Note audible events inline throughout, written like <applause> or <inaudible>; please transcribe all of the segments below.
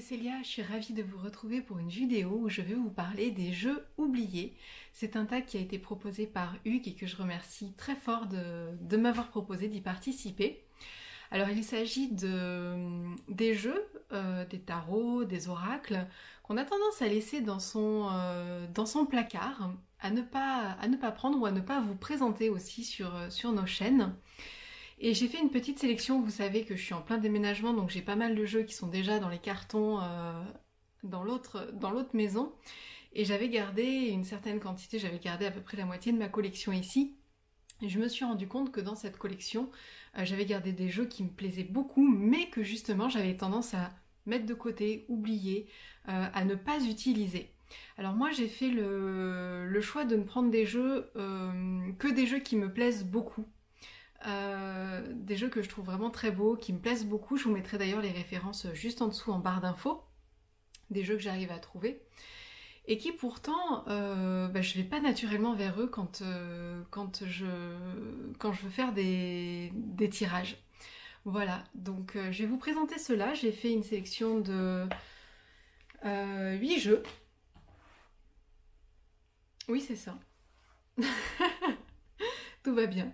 C'est je suis ravie de vous retrouver pour une vidéo où je vais vous parler des jeux oubliés. C'est un tag qui a été proposé par Hugues et que je remercie très fort de, m'avoir proposé d'y participer. Alors il s'agit de, des jeux, euh, des tarots, des oracles, qu'on a tendance à laisser dans son, euh, dans son placard, à ne, pas, à ne pas prendre ou à ne pas vous présenter aussi sur, sur nos chaînes. Et j'ai fait une petite sélection, vous savez que je suis en plein déménagement, donc j'ai pas mal de jeux qui sont déjà dans les cartons euh, dans l'autre maison. Et j'avais gardé une certaine quantité, j'avais gardé à peu près la moitié de ma collection ici. Et je me suis rendu compte que dans cette collection, euh, j'avais gardé des jeux qui me plaisaient beaucoup, mais que justement j'avais tendance à mettre de côté, oublier, euh, à ne pas utiliser. Alors moi j'ai fait le, le, choix de ne prendre des jeux que des jeux qui me plaisent beaucoup. Euh, des jeux que je trouve vraiment très beaux, qui me plaisent beaucoup. Je vous mettrai d'ailleurs les références juste en dessous en barre d'infos, des jeux que j'arrive à trouver. Et qui pourtant, euh, bah, je vais pas naturellement vers eux quand, euh, je, quand je veux faire des, des tirages. Voilà, donc euh, je vais vous présenter cela. J'ai fait une sélection de 8 jeux. Oui, c'est ça. <laughs> Tout va bien.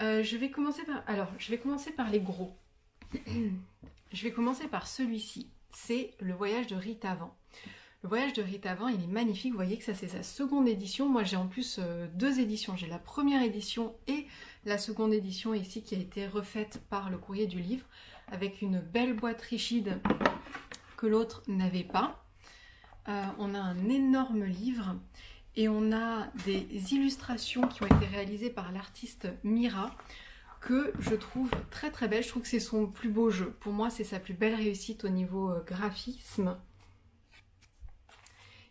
Euh, je vais commencer par. Alors, je vais commencer par les gros. <clears throat> je vais commencer par celui-ci. C'est le voyage de Rita Avant. Le voyage de Rita Avant, il est magnifique. Vous voyez que ça, c'est sa seconde édition. Moi, j'ai en plus euh, deux éditions. J'ai la première édition et la seconde édition ici qui a été refaite par le courrier du livre avec une belle boîte rigide que l'autre n'avait pas. Euh, on a un énorme livre et on a des illustrations qui ont été réalisées par l'artiste Mira que je trouve très très belle. Je trouve que c'est son plus beau jeu. Pour moi, c'est sa plus belle réussite au niveau euh, graphisme.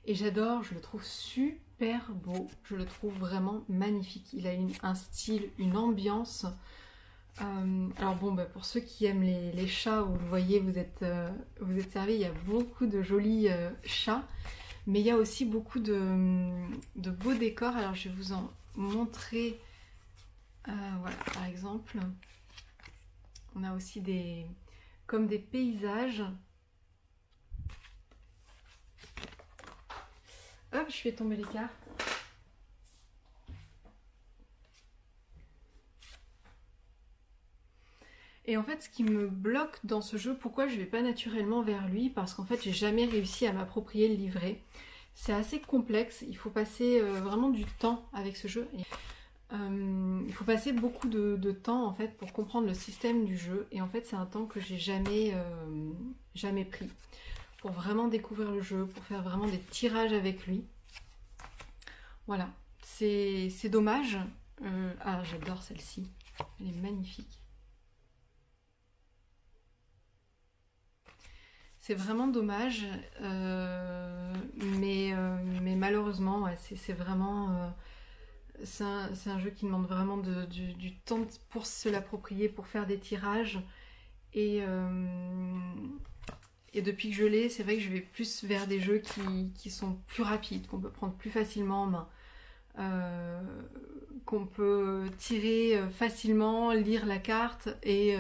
Et j'adore, je le trouve super beau. Je le trouve vraiment magnifique. Il a un style, une ambiance. Euh, alors bon, bah, pour ceux qui aiment les, chats, vous voyez, vous êtes, euh, vous êtes servis. Il y a beaucoup de jolis chats. Mais il y a aussi beaucoup de, beaux décors. Alors je vais vous en montrer. Euh, voilà, par exemple, on a aussi des comme des paysages. Hop, je fais tomber les cartes. Et en fait, ce qui me bloque dans ce jeu, pourquoi je vais pas naturellement vers lui Parce qu'en fait, j'ai jamais réussi à m'approprier le livret. C'est assez complexe, il faut passer euh, vraiment du temps avec ce jeu. Euh, il faut passer beaucoup de, temps en fait pour comprendre le système du jeu. Et en fait, c'est un temps que j'ai jamais, euh, jamais pris pour vraiment découvrir le jeu, pour faire vraiment des tirages avec lui. Voilà, c'est dommage. ah, j'adore celle-ci, elle est magnifique. C'est vraiment dommage, euh, mais, euh, mais malheureusement, c'est vraiment. Euh, c'est un, jeu qui demande vraiment du, temps pour se l'approprier, pour faire des tirages. Et, depuis que je l'ai, c'est vrai que je vais plus vers des jeux qui, sont plus rapides, qu'on peut prendre plus facilement en main. qu'on peut tirer facilement, lire la carte et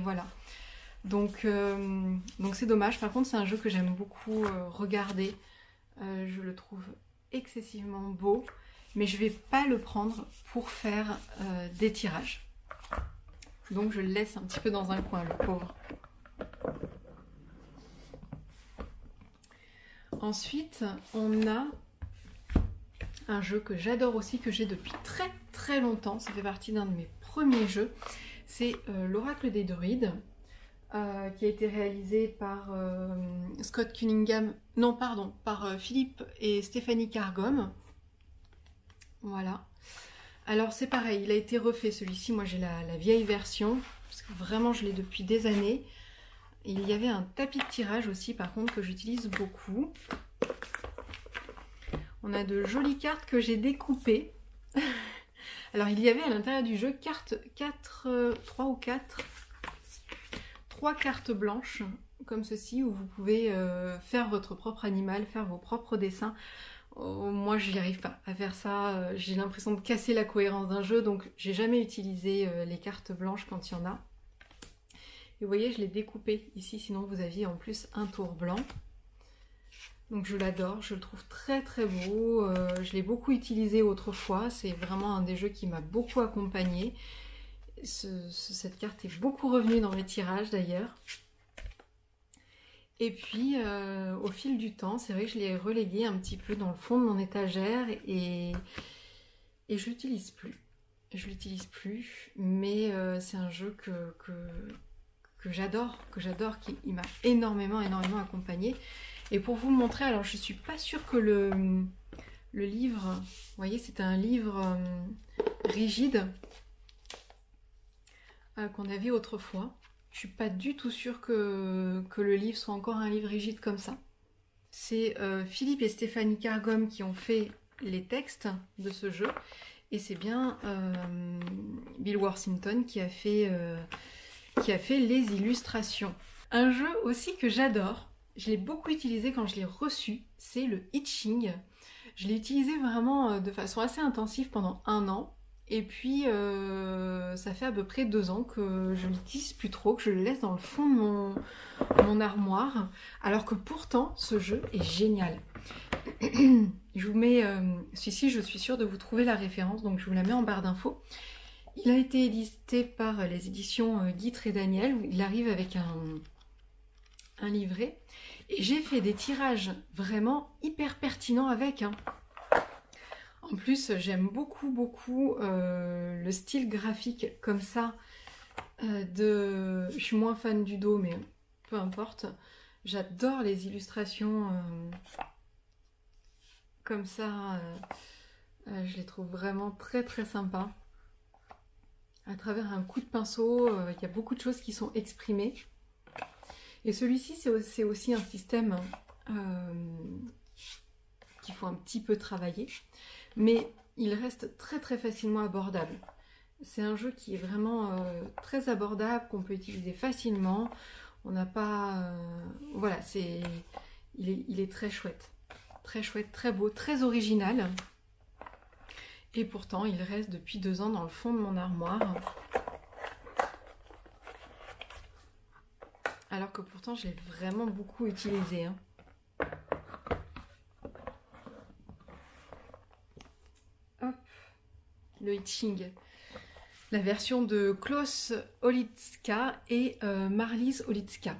voilà. Donc euh, donc c'est dommage. Par contre, c'est un jeu que j'aime beaucoup euh, regarder. Euh, je le trouve excessivement beau, mais je vais pas le prendre pour faire des tirages. Donc je le laisse un petit peu dans un coin, le pauvre. Ensuite, on a un jeu que j'adore aussi, que j'ai depuis très très longtemps. Ça fait partie d'un de mes premiers jeux. C'est l'Oracle des Druides. Euh, qui a été réalisé par euh, Scott Cunningham, non pardon, par euh, Philippe et Stéphanie Cargom. Voilà. Alors c'est pareil, il a été refait celui-ci, moi j'ai la, vieille version, parce que vraiment je l'ai depuis des années. Il y avait un tapis de tirage aussi par contre que j'utilise beaucoup. On a de jolies cartes que j'ai découpées. <laughs> Alors il y avait à l'intérieur du jeu cartes 4, 3 ou 4 trois cartes blanches comme ceci où vous pouvez euh, faire votre propre animal, faire vos propres dessins. Oh, moi, je arrive pas à faire ça. Euh, j'ai l'impression de casser la cohérence d'un jeu, donc j'ai jamais utilisé euh, les cartes blanches quand il y en a. Et vous voyez, je l'ai découpé ici, sinon vous aviez en plus un tour blanc. Donc je l'adore, je le trouve très très beau. Je l'ai beaucoup utilisé autrefois, c'est vraiment un des jeux qui m'a beaucoup cette carte est beaucoup revenue dans mes tirages d'ailleurs. Et puis euh, au fil du temps, c'est vrai que je l'ai relégué un petit peu dans le fond de mon étagère et, et je l'utilise plus. Je l'utilise plus, mais euh, c'est un jeu que, j'adore, que j'adore, qui m'a énormément, énormément accompagné. Et pour vous montrer, alors je suis pas sûre que le, le livre, vous voyez, c'est un livre euh, rigide euh, qu'on avait autrefois. Je suis pas du tout sûre que, que, le livre soit encore un livre rigide comme ça. C'est euh, Philippe et Stéphanie Cargom qui ont fait les textes de ce jeu. Et c'est bien Bill Worthington qui a, fait, qui a fait les illustrations. Un jeu aussi que j'adore, je l'ai beaucoup utilisé quand je l'ai reçu, c'est le Itching. Je l'ai utilisé vraiment euh, de façon assez intensive pendant un an. Et puis, euh, ça fait à peu près deux ans que je l'utilise plus trop, que je le laisse dans le fond de mon, armoire. Alors que pourtant, ce jeu est génial. je vous mets, euh, celui-ci, je suis sûre de vous trouver la référence, donc je vous la mets en barre d'infos. Il a été édité par les éditions Guy et Daniel, où il arrive avec un, un livret. Et j'ai fait des tirages vraiment hyper pertinents avec. Hein. En plus, j'aime beaucoup, beaucoup euh, le style graphique comme ça. Euh. Je suis moins fan du dos, mais peu importe. J'adore les illustrations euh, comme ça. je les trouve vraiment très, très sympas. À travers un coup de pinceau, il y a beaucoup de choses qui sont exprimées. Et celui-ci, c'est aussi un système qu'il faut un petit peu travailler, mais il reste très très facilement abordable. C'est un jeu qui est vraiment euh, très abordable, qu'on peut utiliser facilement. On n'a pas... Euh, voilà, c'est... Il est, très chouette. Très chouette, très beau, très original. Et pourtant, il reste depuis deux ans dans le fond de mon armoire. alors que pourtant je l'ai vraiment beaucoup utilisé. Hein. Le Hitching. La version de Klaus Olitska et euh, Marlise Olitska.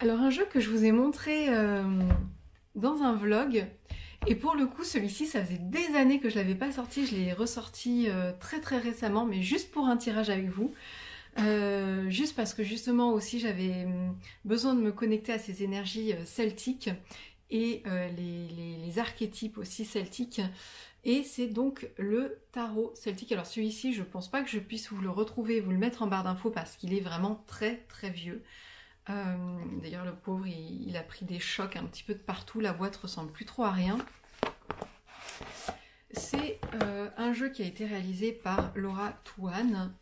Alors un jeu que je vous ai montré euh, dans un vlog, et pour le coup celui-ci ça faisait des années que je l'avais pas sorti, je l'ai ressorti euh, très très récemment, mais juste pour un tirage avec vous. Euh, juste parce que justement aussi j'avais hum, besoin de me connecter à ces énergies celtiques et les, archétypes aussi celtiques. Et c'est donc le tarot celtique. Alors celui-ci, je pense pas que je puisse vous le retrouver et vous le mettre en barre d'infos parce qu'il est vraiment très très vieux. D'ailleurs le pauvre, il, a pris des chocs un petit peu de partout. La boîte ressemble plus trop à rien. C'est un jeu qui a été réalisé par Laura Touane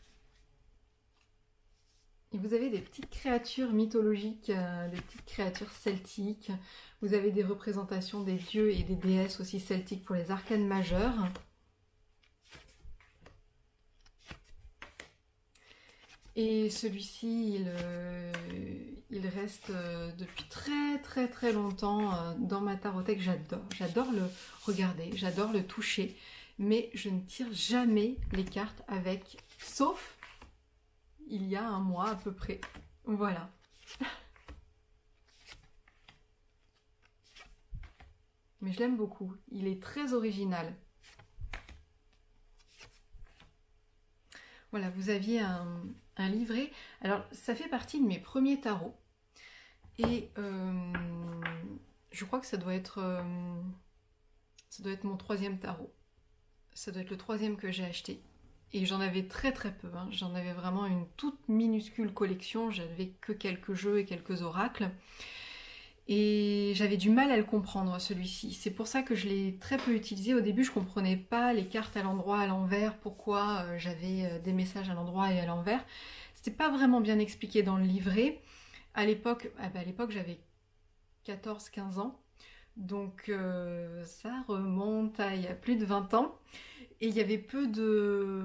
vous avez des petites créatures mythologiques, euh, des petites créatures celtiques. Vous avez des représentations des dieux et des déesses aussi celtiques pour les arcanes majeures. Et celui-ci, il, euh, reste euh, depuis très très très longtemps dans ma tarothèque. J'adore, j'adore le regarder, j'adore le toucher. Mais je ne tire jamais les cartes avec, sauf il y a un mois à peu près. Voilà. Mais je l'aime beaucoup. Il est très original. Voilà, vous aviez un, livret. Alors, ça fait partie de mes premiers tarots. Et euh, je crois que. Euh, ça doit être mon troisième tarot. Ça doit être le troisième que j'ai acheté. Et j'en avais très très peu, hein. j'en avais vraiment une toute minuscule collection, j'avais que quelques jeux et quelques oracles. Et j'avais du mal à le comprendre celui-ci. C'est pour ça que je l'ai très peu utilisé. Au début, je comprenais pas les cartes à l'endroit, à l'envers, pourquoi euh, j'avais euh, des messages à l'endroit et à l'envers. C'était pas vraiment bien expliqué dans le livret. À l'époque, ah bah, l'époque j'avais 14-15 ans. Donc euh, ça remonte à il y a plus de 20 ans. Et il y avait peu de,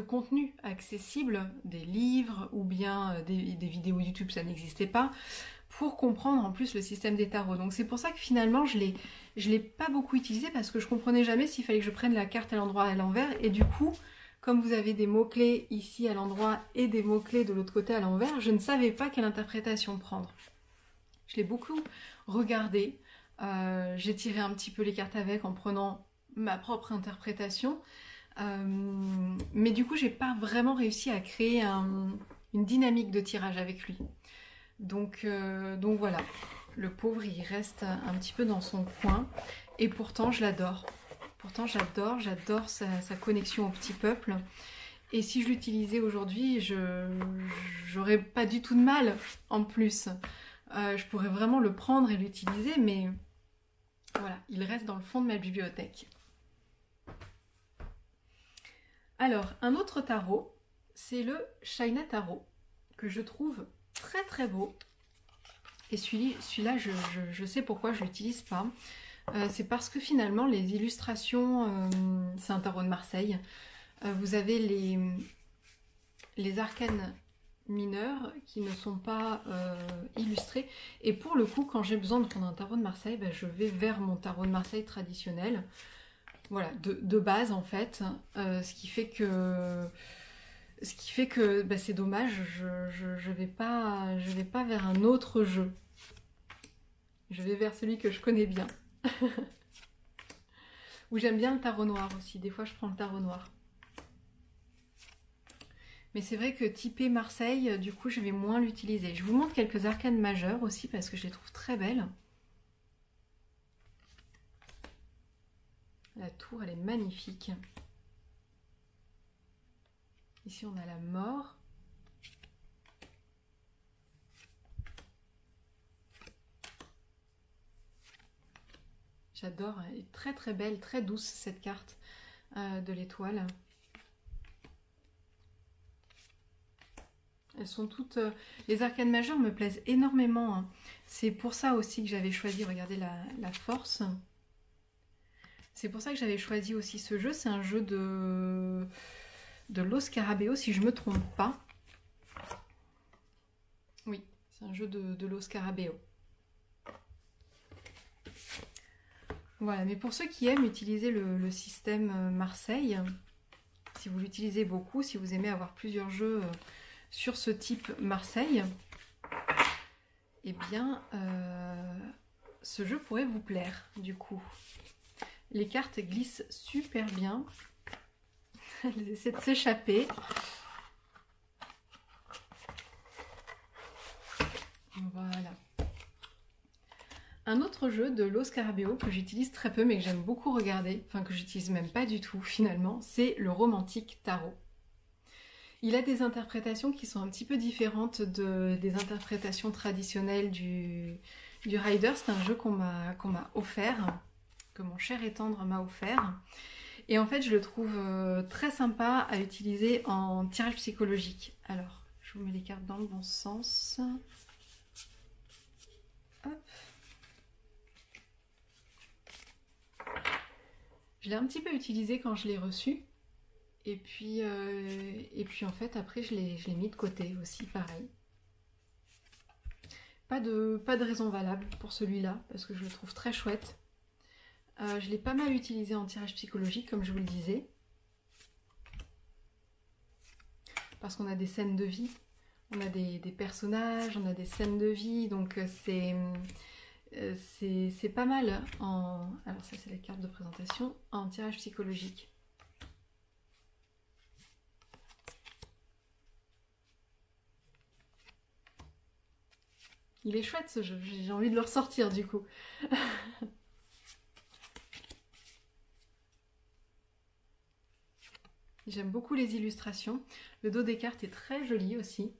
contenu accessible, des livres ou bien des, des vidéos YouTube, ça n'existait pas, pour comprendre en plus le système des tarots. Donc c'est pour ça que finalement je l'ai, l'ai pas beaucoup utilisé parce que je comprenais jamais s'il fallait que je prenne la carte à l'endroit et à l'envers. Et du coup, comme vous avez des mots-clés ici à l'endroit et des mots-clés de l'autre côté à l'envers, je ne savais pas quelle interprétation prendre. Je l'ai beaucoup regardé. Euh, j'ai tiré un petit peu les cartes avec en prenant ma propre interprétation. Euh, mais du coup, j'ai pas vraiment réussi à créer une dynamique de tirage avec lui. Donc, euh, donc voilà, le pauvre, il reste un petit peu dans son coin. Et pourtant, je l'adore. Pourtant, j'adore, j'adore sa, connexion au petit peuple. Et si je l'utilisais aujourd'hui, je j'aurais pas du tout de mal en plus. Je pourrais vraiment le prendre et l'utiliser, mais voilà, il reste dans le fond de ma bibliothèque. Alors, un autre tarot, c'est le China Tarot, que je trouve très très beau. Et celui-là, je, sais pourquoi je l'utilise pas. Euh, c'est parce que finalement, les illustrations, euh, c'est un tarot de Marseille. Euh, vous avez les, les arcanes mineurs qui ne sont pas illustrés. Et pour le coup, quand j'ai besoin de prendre un tarot de Marseille, ben, je vais vers mon tarot de Marseille traditionnel. Voilà, de, base en fait. ce qui fait que ce qui fait que bah, c'est dommage, je, je, vais pas, je vais pas vers un autre jeu. Je vais vers celui que je connais bien. <laughs> Ou j'aime bien le tarot noir aussi. Des fois, je prends le tarot noir. Mais c'est vrai que typé Marseille, du coup, je vais moins l'utiliser. Je vous montre quelques arcanes majeures aussi parce que je les trouve très belles. La tour, elle est magnifique. Ici, on a la mort. J'adore, elle est très très belle, très douce cette carte euh, de l'étoile. Elles sont toutes... Euh, les arcanes majeures me plaisent énormément. Hein. C'est pour ça aussi que j'avais choisi, regardez la, force. C'est pour ça que j'avais choisi aussi ce jeu. C'est un jeu de de Los Carabeo, si je me trompe pas. Oui, c'est un jeu de, de Los Carabeo. Voilà, mais pour ceux qui aiment utiliser le, système euh, Marseille, si vous l'utilisez beaucoup, si vous aimez avoir plusieurs jeux euh, sur ce type Marseille, eh bien, euh, ce jeu pourrait vous plaire, du coup. Les cartes glissent super bien. <laughs> Elles essaient de s'échapper. Voilà. Un autre jeu de Los Carabeo que j'utilise très peu mais que j'aime beaucoup regarder, enfin que j'utilise même pas du tout finalement, c'est le romantique tarot. Il a des interprétations qui sont un petit peu différentes de, des interprétations traditionnelles du, du Rider. C'est un jeu qu'on m'a offert, que mon cher et tendre m'a offert. Et en fait, je le trouve euh, très sympa à utiliser en tirage psychologique. Alors, je vous mets les cartes dans le bon sens. Hop. Je l'ai un petit peu utilisé quand je l'ai reçu. Et puis, euh, et puis en fait, après, je l'ai mis de côté aussi, pareil. Pas de, pas de raison valable pour celui-là, parce que je le trouve très chouette. Euh, je l'ai pas mal utilisé en tirage psychologique, comme je vous le disais. Parce qu'on a des scènes de vie, on a des, personnages, on a des scènes de vie, donc euh, c'est c'est pas mal en... Alors ça c'est la carte de présentation, en tirage psychologique. Il est chouette ce jeu, j'ai envie de le ressortir du coup. <laughs> J'aime beaucoup les illustrations. Le dos des cartes est très joli aussi.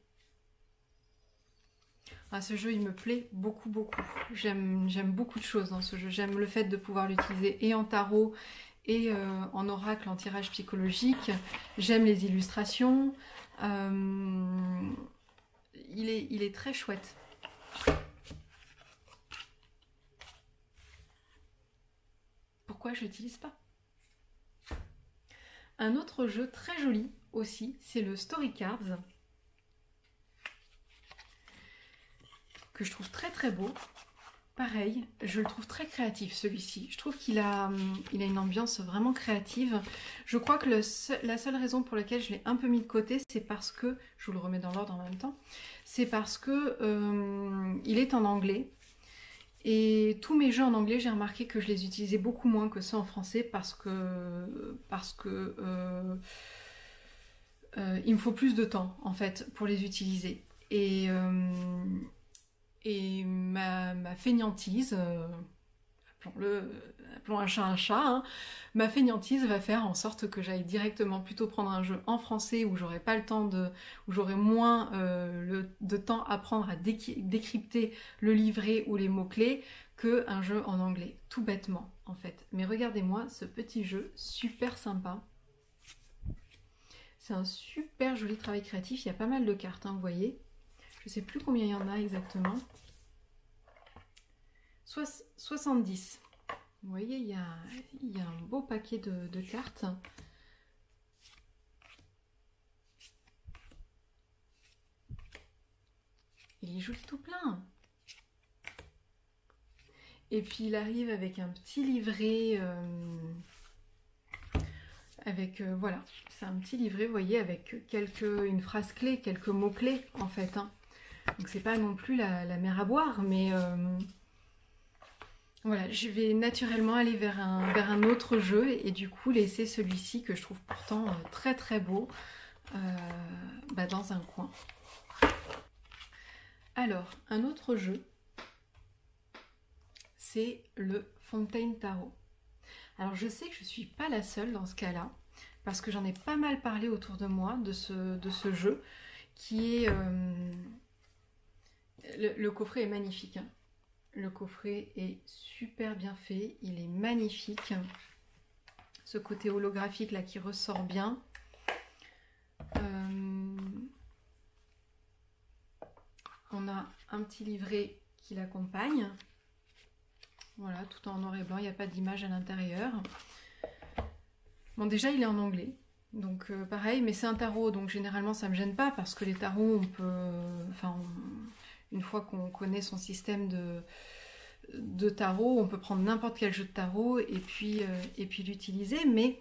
Ah, ce jeu, il me plaît beaucoup, beaucoup. J'aime beaucoup de choses dans ce jeu. J'aime le fait de pouvoir l'utiliser et en tarot et euh, en oracle, en tirage psychologique. J'aime les illustrations. Euh, il, est, il est très chouette. Je l'utilise pas. Un autre jeu très joli aussi, c'est le Story Cards. Que je trouve très très beau. Pareil, je le trouve très créatif celui-ci. Je trouve qu'il a, il a une ambiance vraiment créative. Je crois que la seule raison pour laquelle je l'ai un peu mis de côté, c'est parce que, je vous le remets dans l'ordre en même temps, c'est parce que euh, il est en anglais. Et tous mes jeux en anglais, j'ai remarqué que je les utilisais beaucoup moins que ceux en français parce que, parce que euh, euh, il me faut plus de temps en fait pour les utiliser. Et et ma, ma fainéantise, euh, appelons un chat un chat, hein, ma fainéantise va faire en sorte que j'aille directement plutôt prendre un jeu en français où j'aurai pas le temps de, où j'aurai moins euh, de temps à prendre à décrypter le livret ou les mots-clés que un jeu en anglais, tout bêtement en fait. Mais regardez-moi ce petit jeu super sympa. C'est un super joli travail créatif, il y a pas mal de cartes, hein, vous voyez. Je sais plus combien il y en a exactement. 70. Vous voyez, il y a, un beau paquet de, cartes. Il y joue tout plein. Et puis il arrive avec un petit livret. Euh, avec euh, voilà, c'est un petit livret, vous voyez, avec quelques une phrase clé, quelques mots clés en fait. Hein. Donc c'est pas non plus la, mer à boire, mais euh, voilà, je vais naturellement aller vers un, autre jeu et du coup laisser celui-ci que je trouve pourtant euh, très très beau euh, bah, dans un coin. Alors, un autre jeu, c'est le Fontaine Tarot. Alors je sais que je ne suis pas la seule dans ce cas-là, parce que j'en ai pas mal parlé autour de moi de ce, jeu, qui est le, coffret est magnifique. Hein. Le coffret est super bien fait. Il est magnifique. Ce côté holographique là qui ressort bien. Euh, on a un petit livret qui l'accompagne. Voilà, tout en noir et blanc, il n'y a pas d'image à l'intérieur. Bon, déjà, il est en anglais. Donc, euh, pareil, mais c'est un tarot, donc généralement, ça ne me gêne pas parce que les tarots, on peut. Une fois qu'on connaît son système de, tarot, on peut prendre n'importe quel jeu de tarot et puis, euh, et puis l'utiliser. Mais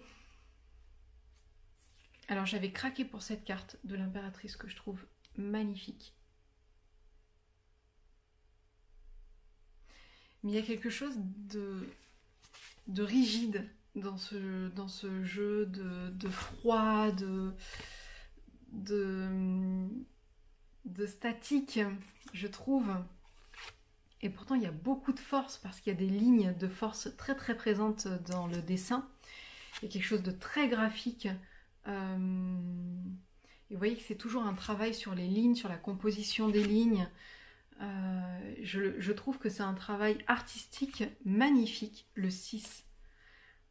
alors j'avais craqué pour cette carte de l'impératrice que je trouve magnifique. Mais il y a quelque chose de, de rigide dans ce, dans ce jeu, de, de froid, de, de, de statique, je trouve. Et pourtant, il y a beaucoup de force parce qu'il y a des lignes de force très très présentes dans le dessin. Il y a quelque chose de très graphique. Euh, et vous voyez que c'est toujours un travail sur les lignes, sur la composition des lignes. Euh, je, trouve que c'est un travail artistique magnifique, le 6.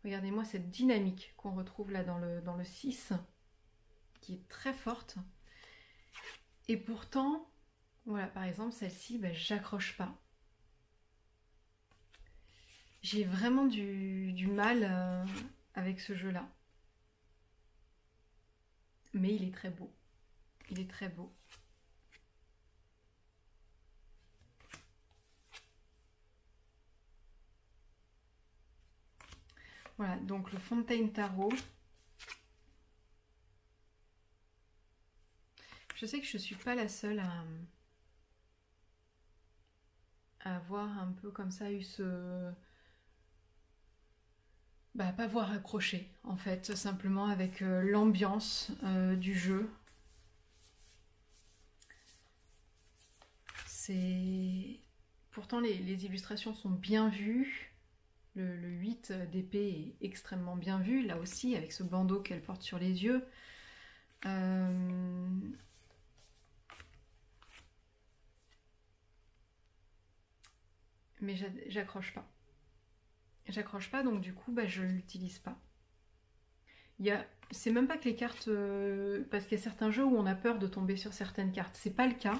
Regardez-moi cette dynamique qu'on retrouve là dans le, dans le 6, qui est très forte. Et pourtant, voilà, par exemple, celle-ci, ben, j'accroche pas. J'ai vraiment du, mal euh, avec ce jeu-là. Mais il est très beau. Il est très beau. Voilà, donc le Fontaine Tarot. Je sais que je ne suis pas la seule à, avoir un peu comme ça eu ce... Bah, pas voir accroché en fait, simplement avec euh, l'ambiance euh, du jeu. C'est... Pourtant les, illustrations sont bien vues. Le, 8 d'épée est extrêmement bien vu, là aussi, avec ce bandeau qu'elle porte sur les yeux. Euh, mais j'accroche pas. J'accroche pas, donc du coup, bah, je l'utilise pas. C'est même pas que les cartes... Euh, parce qu'il y a certains jeux où on a peur de tomber sur certaines cartes. C'est pas le cas.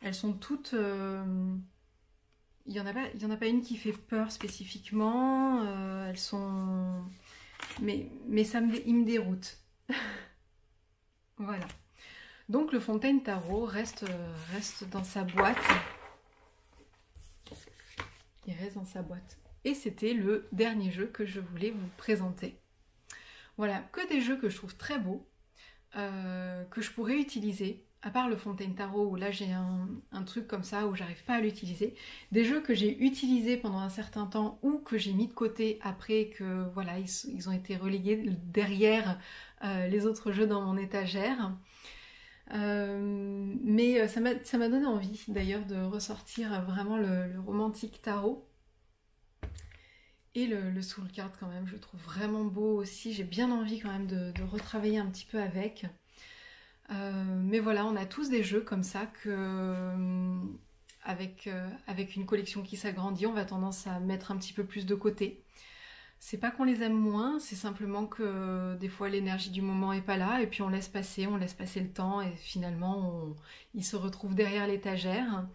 Elles sont toutes... Euh, il n'y en, a pas, une qui fait peur spécifiquement. Euh, elles sont... Mais, mais ça me, il me déroute. <laughs> voilà. Donc le Fontaine Tarot reste, reste dans sa boîte. Il reste dans sa boîte. Et c'était le dernier jeu que je voulais vous présenter. Voilà, que des jeux que je trouve très beaux, euh, que je pourrais utiliser, à part le Fontaine Tarot où là j'ai un, truc comme ça où j'arrive pas à l'utiliser. Des jeux que j'ai utilisés pendant un certain temps ou que j'ai mis de côté après que voilà ils, ont été relégués derrière euh, les autres jeux dans mon étagère. Euh, mais ça m'a donné envie d'ailleurs de ressortir vraiment le romantique tarot et le, Soul Card quand même, je le trouve vraiment beau aussi. J'ai bien envie quand même de, retravailler un petit peu avec. Euh, mais voilà, on a tous des jeux comme ça que euh, avec, euh, avec une collection qui s'agrandit, on va tendance à mettre un petit peu plus de côté. C'est pas qu'on les aime moins, c'est simplement que des fois l'énergie du moment est pas là et puis on laisse passer, on laisse passer le temps et finalement il se retrouve derrière l'étagère.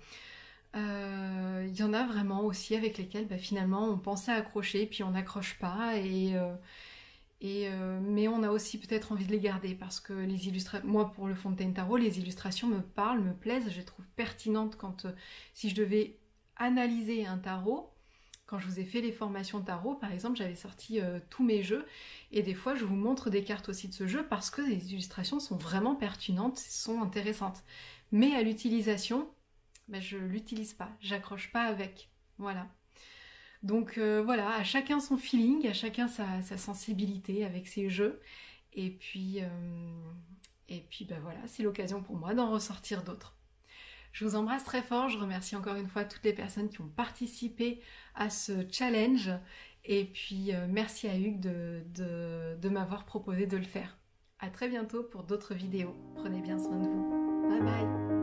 Euh, il y en a vraiment aussi avec lesquels bah, finalement on pensait accrocher puis on n'accroche pas et, euh, euh, mais on a aussi peut-être envie de les garder parce que les illustrations, moi pour le Fontaine Tarot, les illustrations me parlent, me plaisent, je les trouve pertinentes quand si je devais analyser un tarot, quand je vous ai fait les formations tarot, par exemple, j'avais sorti tous mes jeux et des fois je vous montre des cartes aussi de ce jeu parce que les illustrations sont vraiment pertinentes, sont intéressantes. Mais à l'utilisation, ben je l'utilise pas, j'accroche pas avec. Voilà. Donc euh, voilà, à chacun son feeling, à chacun sa, sensibilité avec ses jeux. Et puis, euh, et puis ben voilà, c'est l'occasion pour moi d'en ressortir d'autres. Je vous embrasse très fort, je remercie encore une fois toutes les personnes qui ont participé à ce challenge. Et puis euh, merci à Hugues de, de m'avoir proposé de le faire. A très bientôt pour d'autres vidéos. Prenez bien soin de vous.